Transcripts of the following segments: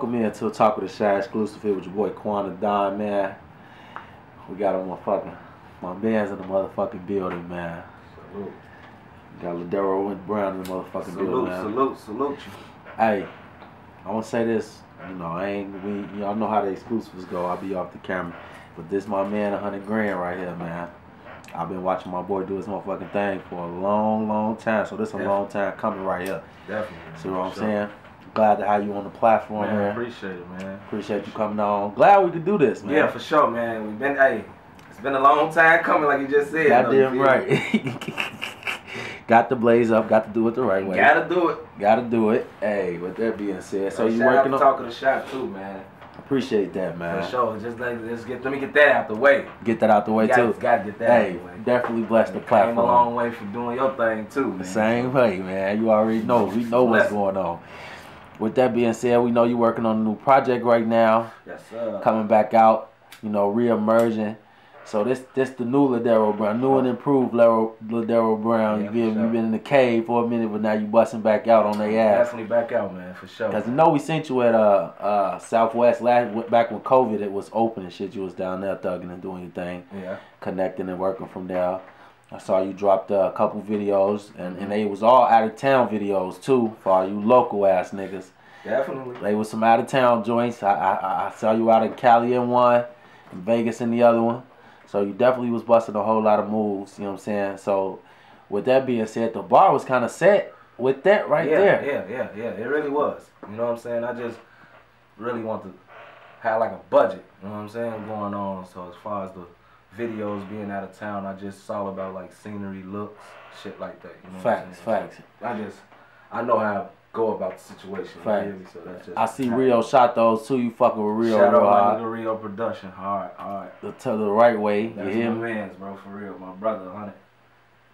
welcome in to a Talk with the Chi exclusive here with your boy Quan the Don, man. We got a motherfucking, my man's in the motherfucking building, man. Salute, Got Ladaro Brown in the motherfucking building, salute, man. salute, salute you. Hey, I want to say this. You know, I ain't, we, y'all know how the exclusives go. I'll be off the camera. But this my man, 100 grand right here, man. I've been watching my boy do his motherfucking thing for a long, long time. So this a long time coming right here. Definitely. See what I'm Sure. saying? Glad to have you on the platform, Man, man. appreciate it, man. Appreciate you coming on. Glad we could do this, man. Yeah, for sure, man. We've been, hey, it's been a long time coming, like you just said. Goddamn right. got the blaze up. Got to do it the right way. Gotta do it. Gotta do it. Hey, with that being said, so Hey, you working on? to talk of the shop too, man. Appreciate that, man. For sure. Just like let's get let me get that out the way. Get that out the way gotta, too. Gotta get that Hey, out the way. definitely bless the platform. Came a long way for doing your thing too, man. The same way, man. You already know. We know what's going on. With that being said, we know you're working on a new project right now, Yes, sir. coming back out. You know, re-emerging. So this this the new Ladaro Brown, new and improved Ladaro, Brown. Yeah, you have been sure. been in the cave for a minute, but now you busting back out on their ass. Definitely back out, man, for sure. Cause you know we sent you at uh uh Southwest last back when COVID it was open and shit. You was down there thugging and doing your thing, Yeah. connecting and working from there. I saw you dropped uh, a couple videos and, and they was all out of town videos too for all you local ass niggas. Definitely. They was some out of town joints. I, I I saw you out in Cali in one, in Vegas in the other one. So you definitely was busting a whole lot of moves. You know what I'm saying? So with that being said, the bar was kind of set with that right yeah, there. Yeah, yeah, yeah. It really was. You know what I'm saying? I just really want to have like a budget. You know what I'm saying? Going on. So as far as the videos being out of town, I just saw about like scenery, looks, shit like that. You know what I'm Facts, facts. I just I know how go about the situation. you? So just I see Rio shot those too. You fucking with Rio Shout real out nigga Rio production. Hard, hard. The, to the right way. You That's hear my man's, bro. For real, my brother, honey.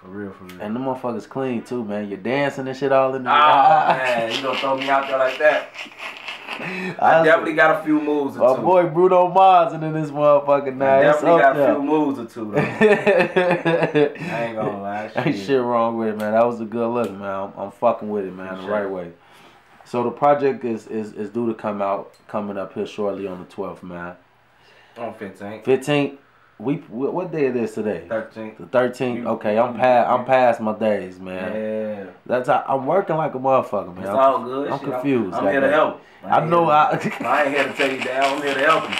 For real, for real. And the motherfuckers clean too, man. You're dancing and shit all in the Ah man, you gonna throw me out there like that? I definitely got a few moves or My two. boy Bruno Mars and in this motherfucker now. I definitely got a few moves or two though. I ain't gonna lie. Ain't shit. shit wrong with it, man. That was a good look, man. I'm, I'm fucking with it, man, the Sure. right way. So the project is, is is due to come out coming up here shortly on the 12th, man. On 15th, 15th. We what day it is today? 13th. The 13th. Okay, I'm past I'm past my days, man. Yeah. That's how, I'm working like a motherfucker, man. It's I'm, all good. I'm shit. confused. I'm, here to help. I ain't know I. I ain't here to take you down. I'm here to help you.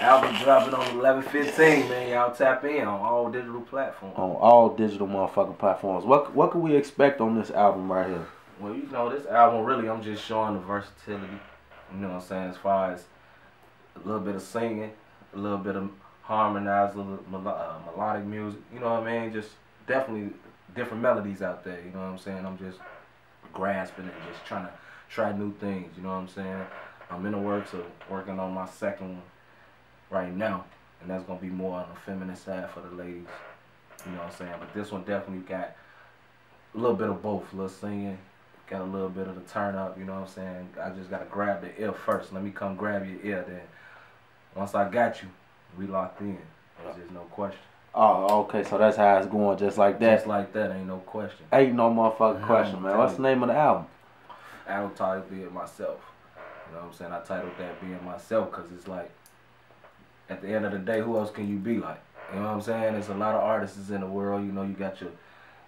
Album dropping on 11-15, man. Y'all tap in on all digital platforms. on all digital motherfucking platforms. What what can we expect on this album right here? Well, you know, this album really, I'm just showing the versatility. You know what I'm saying? As far as a little bit of singing, a little bit of harmonized, a little melo- uh, melodic music. You know what I mean? Just definitely different melodies out there. You know what I'm saying? I'm just grasping and just trying to try new things. You know what I'm saying? I'm in the works of working on my second one right now, and that's gonna be more on the feminine side for the ladies. You know what I'm saying? But this one definitely got a little bit of both, a little singing, got a little bit of the turn up, you know what I'm saying? I just gotta grab the ear first. Let me come grab your ear then. Once I got you, we locked in. There's just no question. Oh, okay, so that's how it's going, just like that. Just like that, ain't no question. Ain't no motherfucking question, man. What's the name of the album? I'll title being myself. You know what I'm saying? I titled that being myself because it's like, at the end of the day, who else can you be like? You know what I'm saying? There's a lot of artists in the world. You know, you got your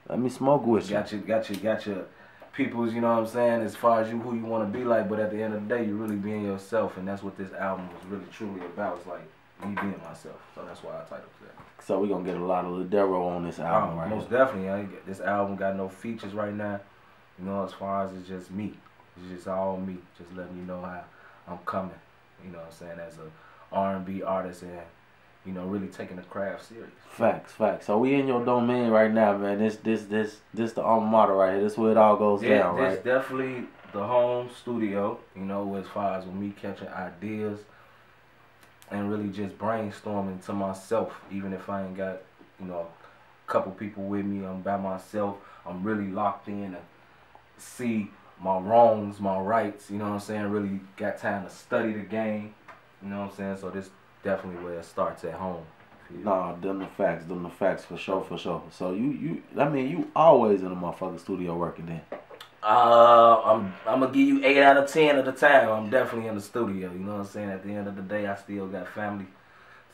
Let me smoke with you. got your got your got your people's you know what I'm saying as far as you who you want to be like but at the end of the day you're really being yourself and that's what this album was really truly about it's like me being myself so that's why I titled it that So we gonna get a lot of Ladaro on this album, Um, right? most definitely I get, this album got no features right now you know as far as it's just me it's just all me just letting you know how I'm coming you know what I'm saying as a R&B artist and you know really taking the craft serious Facts, facts. So we in your domain right now, man. This, this, this, this the alma mater right here. This where it all goes Yeah, down, this right? definitely the home studio, you know, as far as with me catching ideas and really just brainstorming to myself, even if I ain't got, you know, a couple people with me, I'm by myself, I'm really locked in to see my wrongs, my rights, you know what I'm saying? Really got time to study the game, You know what I'm saying? So this definitely where it starts at home. Nah, them the facts, them the facts for sure, for sure. So you, you, I mean, you always in the motherfucking studio working then. Uh, I'm I'm gonna give you eight out of ten of the time. I'm definitely in the studio. You know what I'm saying? At the end of the day, I still got family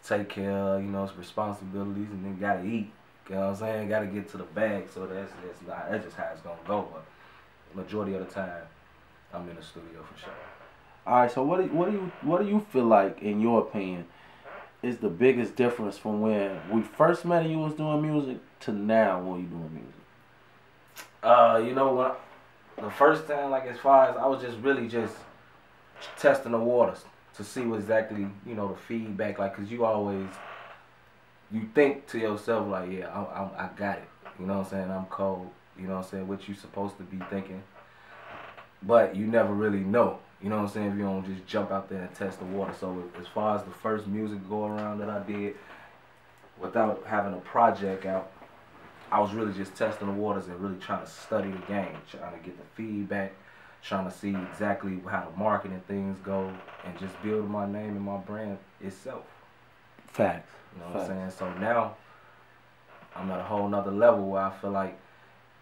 to take care of. You know, it's responsibilities, and then gotta eat. You know what I'm saying? Gotta get to the bag. So that's that's not that's just how it's gonna go. But majority of the time, I'm in the studio for sure. All right. So what do what do you what do you feel like, in your opinion, is the biggest difference from when we first met and you was doing music to now when you doing music? Uh, you know what? The first time, like as far as I was just really just testing the waters to see what exactly you know the feedback like, cause you always you think to yourself like, yeah, I, I, I got it. You know what I'm saying? I'm cold. You know what I'm saying? What you supposed to be thinking, but you never really know. You know what I'm saying? If you don't just jump out there and test the water. So as far as the first music go around that I did, without having a project out, I was really just testing the waters and really trying to study the game, trying to get the feedback, trying to see exactly how the marketing things go, and just build my name and my brand itself. Facts. You know what I'm saying? So now I'm at a whole nother level where I feel like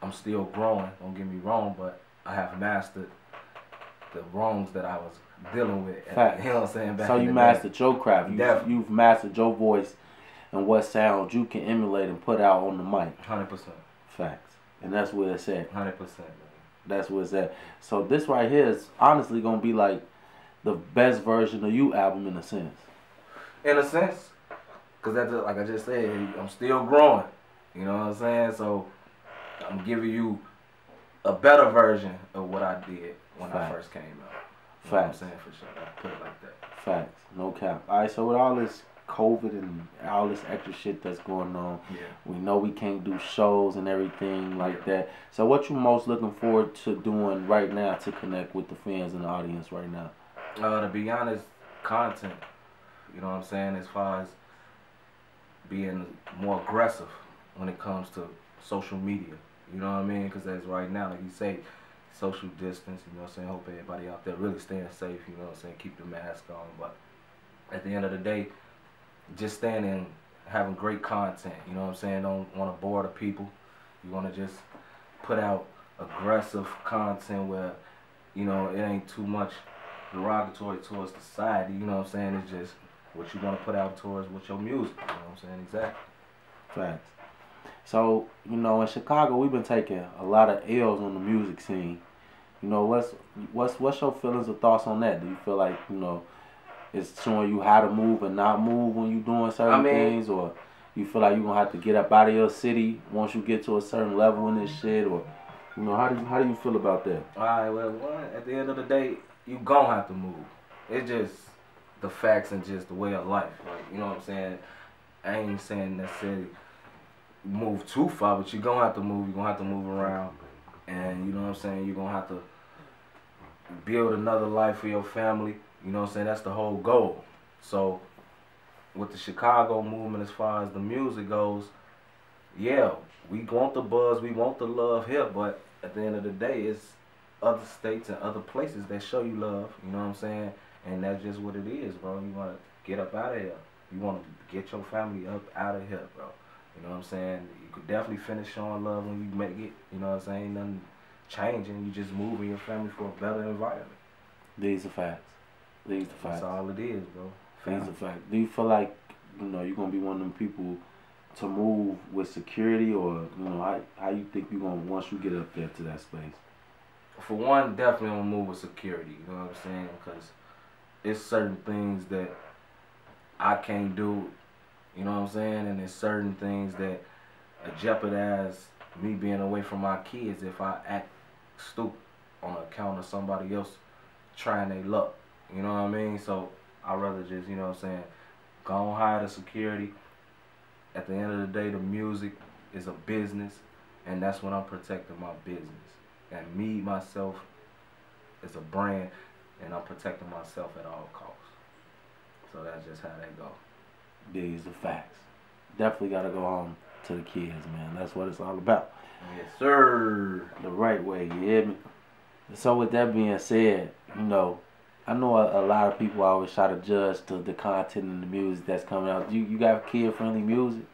I'm still growing. Don't get me wrong, but I have mastered the wrongs that I was dealing with. Facts. You know what I'm saying? So you mastered your craft. You, you've mastered your voice and what sound you can emulate and put out on the mic. Hundred percent. Facts. And that's where it's at. Hundred percent. That's where it's at. So this right here is honestly gonna be like the best version of you album in a sense. In a sense, cause that's like I just said, I'm still growing. You know what I'm saying? So I'm giving you a better version of what I did when I first came out. You know what I'm Facts. saying for sure. I put it like that. Facts. No cap. Alright, so with all this COVID and all this extra shit that's going on, Yeah. we know we can't do shows and everything like that. So what you most looking forward to doing right now to connect with the fans and the audience right now? Uh, to be honest, content. You know what I'm saying? As far as being more aggressive when it comes to social media. You know what I mean? Because as right now, like you say, social distance. You know what I'm saying? Hope everybody out there really staying safe. You know what I'm saying? Keep the mask on. But at the end of the day, just standing, having great content. You know what I'm saying? Don't want to bore the people. You want to just put out aggressive content where, you know, it ain't too much derogatory towards society. You know what I'm saying? It's just what you want to put out towards with your music. You know what I'm saying? Exactly. Facts. So, you know, in Chicago we've been taking a lot of L's on the music scene. You know, what's what's what's your feelings or thoughts on that? Do you feel like, you know, it's showing you how to move and not move when you're doing certain I mean- things or you feel like you're gonna have to get up out of your city once you get to a certain level in this shit or you know, how do you how do you feel about that? All right. Well, at the end of the day, you gonna have to move. It's just the facts and just the way of life. Like you know what I'm saying. I ain't saying necessarily move too far, but you're gonna have to move. You're gonna have to move around, and you know what I'm saying. You're gonna have to build another life for your family. You know what I'm saying. That's the whole goal. So with the Chicago movement, as far as the music goes, yeah, we want the buzz, we want the love here, but at the end of the day, it's other states and other places that show you love. You know what I'm saying? And that's just what it is, bro. You want to get up out of here. You want to get your family up out of here, bro. You know what I'm saying? You could definitely finish showing love when you make it. You know what I'm saying? Nothing changing. You just moving your family for a better environment. These are facts. These are That's all it is, bro. These are facts. Do you feel like, you know, you're gonna be one of them people to move with security or, you know, how how you think you're gonna once you get up there to that space? for one, definitely gonna move with security. You know what I'm saying? Because it's certain things that I can't do. You know what I'm saying? And there's certain things that jeopardize me being away from my kids if I act stupid on account of somebody else trying their luck. You know what I mean? So I'd rather just, you know what I'm saying, go and hire the security. At the end of the day, the music is a business, and that's when I'm protecting my business. And me, myself, is a brand, and I'm protecting myself at all costs. So that's just how that go. These are facts. Definitely gotta go home to the kids, man. That's what it's all about. Yes, sir. The right way, you hear me? So with that being said, you know, I know a, a lot of people always try to judge the, the content and the music that's coming out. You you got kid friendly music?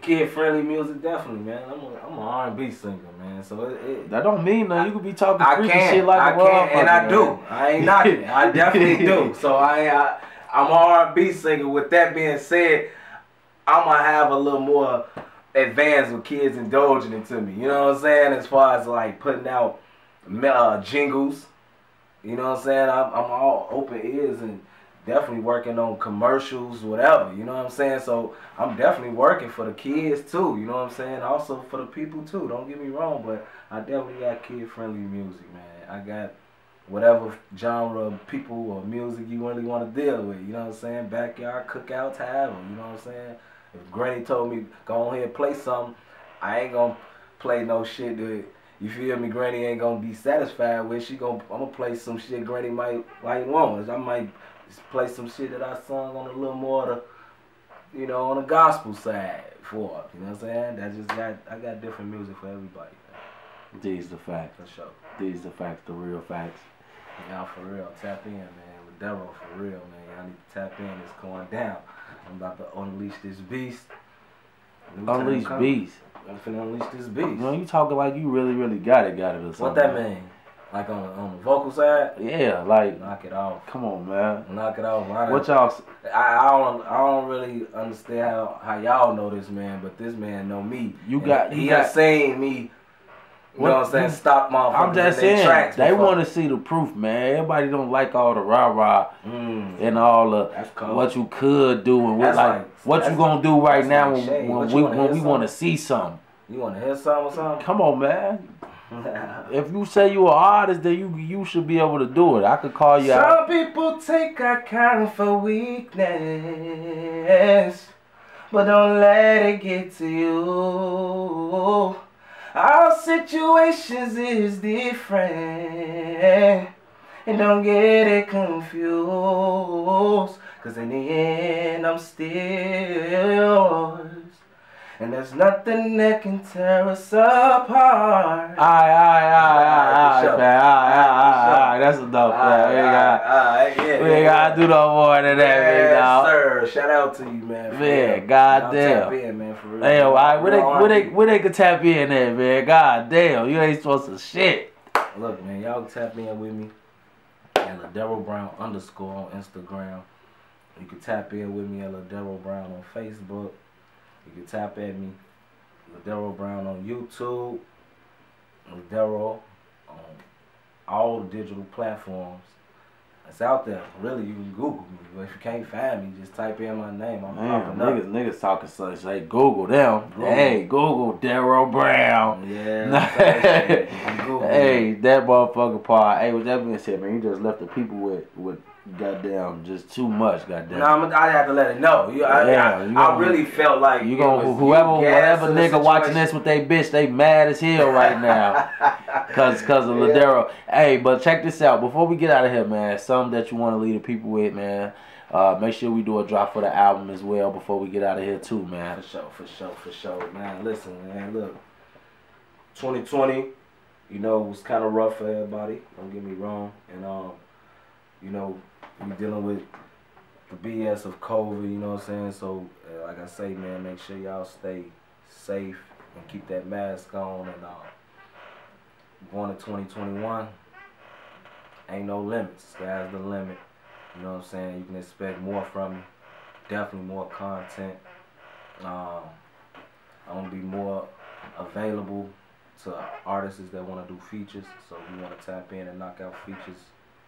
Kid friendly music, definitely, man. I'm a, I'm an R&B singer, man. So it, it That don't mean nothing. You could be talking I freaky can, shit like I a can, and I motherfucker, do. I ain't knocking it. I definitely do. So I, I I'm an R&B singer. With that being said, I'm gonna have a little more advanced with kids indulging into me. You know what I'm saying? As far as like putting out uh, jingles. You know what I'm saying? I'm, I'm all open ears and definitely working on commercials, whatever. You know what I'm saying? So I'm definitely working for the kids too. You know what I'm saying? Also for the people too. Don't get me wrong, but I definitely got kid friendly music, man. I got whatever genre of people or music you really want to deal with. You know what I'm saying? Backyard cookouts, however. You know what I'm saying? If Granny told me go on here and play something, I ain't gonna play no shit that you feel me. Granny ain't gonna be satisfied with. She gonna I'm gonna play some shit Granny might might want. I might just play some shit that I sung on a little more the you know on the gospel side for. her. You know what I'm saying? That just got I got different music for everybody. Man, These the facts. for sure. These the facts. The real facts. Y'all for real, tap in, man. With Devo for real, man. Y'all need to tap in. It's going down. I'm about to unleash this beast. Unleash beast. I'm finna unleash this You beast. know, you talking like you really, really got it, got it or something. What that mean? Like on on the vocal side? Yeah, like, Knock it off. come on, man. Knock it off. What y'all? I, I don't I don't really understand how, how y'all know this man, but this man know me. You And got- he you done got- seen me. You What- know what I'm saying? Stop motherfuckers I'm just saying, tracks they want to see the proof, man. Everybody don't like all the rah rah Mm. and all the what you could do and what like, like- what you gonna do right now when, when we when we want to see something. You wanna hear something or something? Come on, man. If you say you're an artist, then you you should be able to do it. I could call you out. Some people take our kind for weakness, but don't let it get to you. Our situations is different, and don't get it confused. Cause in the end, I'm still yours. And there's nothing that can tear us apart. Aye, aye, aye, aye, aye, man. Aye, aye, aye, aye. That's enough, man. We ain't got, Alright, yeah, we yeah, gotta do no more than that, yes, big dog. sir. Shout out to you, man. Man, goddamn. Tap in, man, for real. Hey, all right, where they, where they, where they could tap in at, man? God damn, you ain't supposed to shit. Look, man, y'all tap in with me at Ladaro Brown underscore on Instagram. You can tap in with me at Ladaro Brown on Facebook. You can tap at me, Ladaro Brown on YouTube, Ladaro on all the digital platforms. It's out there. Really, you can Google me. But if you can't find me, just type in my name. I'm Man, popping niggas, up. niggas talking such. Hey, Google them. Google. Hey, Google Daryl Brown. Yeah. hey, you can Google hey, that motherfucker part. Hey, with that being said, man, you just left the people with with goddamn just too much. Goddamn. No, I'm, I have to let it know. You, I, Yeah, I, you I really felt like you gonna whoever whatever nigga watching this with they bitch, they mad as hell right now. Cause, cause of Yeah. Ladaro. Hey, but check this out. Before we get out of here, man, something that you want to leave the people with, man. Uh, make sure we do a drop for the album as well before we get out of here too, man. For sure, for sure, for sure. Man, listen, man, look. 2020, you know, was kind of rough for everybody. Don't get me wrong. And, um, you know, we dealing with the BS of COVID, you know what I'm saying? So, uh, like I say, man, make sure y'all stay safe and keep that mask on. And, uh, going to 2021, ain't no limits. Sky's the limit. You know what I'm saying? You can expect more from me. Definitely more content. Um, I'm gonna be more available to artists that want to do features. So you want to tap in and knock out features,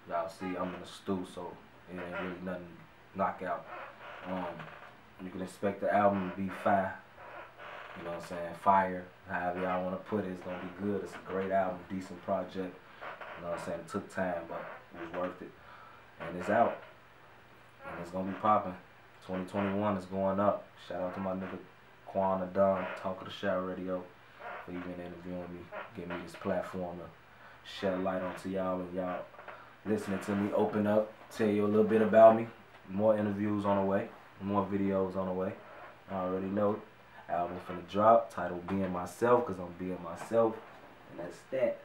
y'all see I'm in the stew, so it ain't really nothing knockout. Um, you can expect the album to be fire. You know what I'm saying? Fire. However y'all want to put it, it's gonna be good. It's a great album, decent project. You know what I'm saying? It took time, but it was worth it. And it's out. And it's gonna be popping. 2021 is going up. Shout out to my nigga Quan Don, Talk of the Shower Radio, for even interviewing me, giving me this platform to shed light onto y'all and y'all listening to me open up, tell you a little bit about me. More interviews on the way, more videos on the way. I already know it. Album finna drop, title Being Myself, cause I'm being myself, and that's that.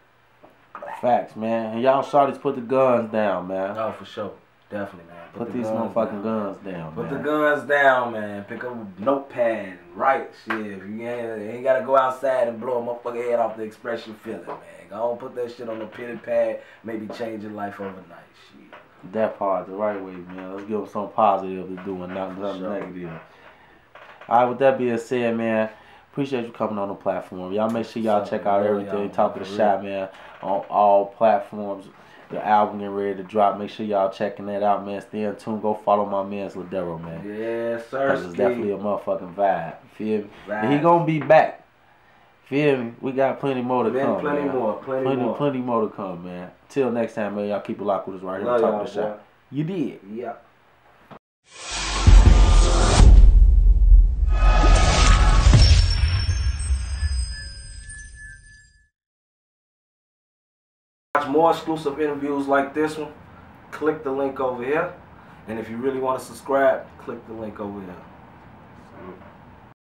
Facts, man. And y'all shorties put the guns down, man. Oh, for sure. Definitely, man. Put, the these motherfucking guns down, Put man. the guns down, man. Pick up a notepad and write shit. You ain't, ain't gotta go outside and blow a motherfucker head off the expression feeling, man. Go on, put that shit on a pen and pad. Maybe change your life overnight. Shit. That part the right way, man. Let's give them something positive to do and not nothing Sure. negative. All right, with that being said, man, appreciate you coming on the platform. Y'all make sure y'all check out everything. Y'all Talk to the shot, man, on all platforms. The album getting ready to drop. Make sure y'all checking that out, man. Stay in tune. Go follow my man's Ladaro, man. Yes, sir. Cause it's definitely a motherfucking vibe. Feel me? Vibe. And he gonna be back. Feel me? We got plenty more to come. plenty man. more, plenty Plenty, more. plenty more to come, man. Till next time, man. Y'all keep it locked with us right here. Love Talk the shot. You did. Yeah. watch more exclusive interviews like this one, click the link over here. And if you really want to subscribe, click the link over here.